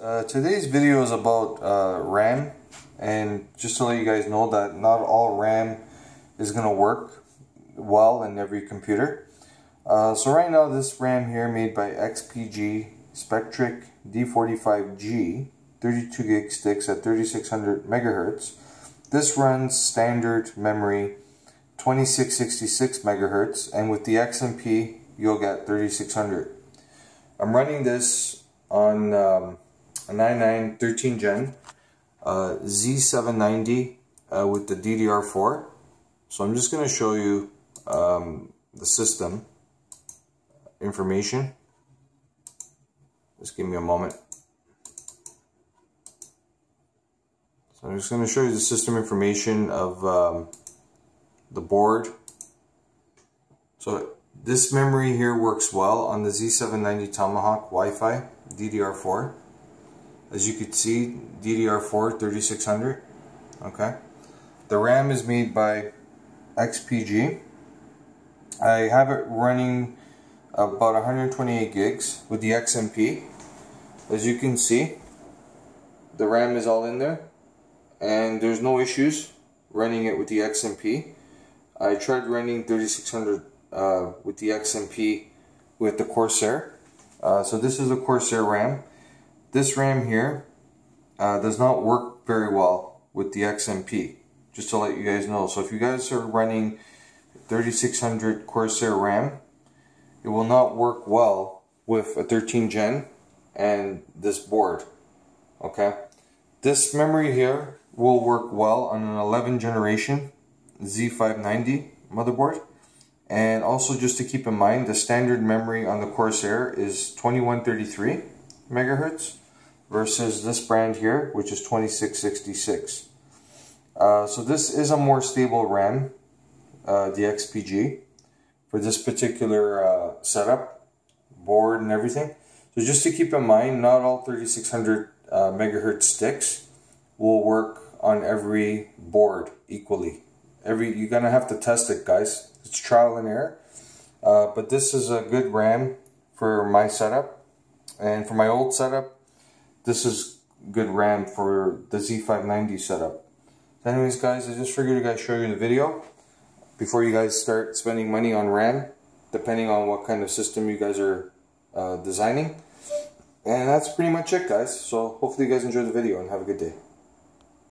Uh, today's video is about uh, RAM and just to let you guys know that not all RAM is going to work well in every computer. Uh, so right now this RAM here made by XPG Spectrix D45G 32 gig sticks at 3600 megahertz. This runs standard memory 2666 megahertz and with the XMP you'll get 3600. I'm running this on um, a 9913 gen uh, Z790 uh, with the DDR4 so I'm just going to show you um, the system information. Just give me a moment. So I'm just going to show you the system information of um, the board. So this memory here works well on the Z790 Tomahawk Wi-Fi DDR4 as you can see DDR4 3600 okay. The RAM is made by XPG I have it running about 128 gigs with the XMP as you can see the RAM is all in there and there's no issues running it with the XMP I tried running 3600 uh, with the XMP with the Corsair. Uh, so this is a Corsair RAM this RAM here uh, does not work very well with the XMP, just to let you guys know. So if you guys are running 3600 Corsair RAM, it will not work well with a 13 gen and this board, okay? This memory here will work well on an 11 generation Z590 motherboard. And also just to keep in mind, the standard memory on the Corsair is 2133 megahertz versus this brand here, which is 2666. Uh, so this is a more stable RAM, uh, the XPG, for this particular uh, setup, board and everything. So just to keep in mind, not all 3600 uh, megahertz sticks will work on every board equally. Every You're going to have to test it, guys. It's trial and error. Uh, but this is a good RAM for my setup. And for my old setup, this is good RAM for the Z590 setup. So anyways guys, I just figured guys show you the video before you guys start spending money on RAM, depending on what kind of system you guys are uh, designing. And that's pretty much it guys. So hopefully you guys enjoy the video and have a good day.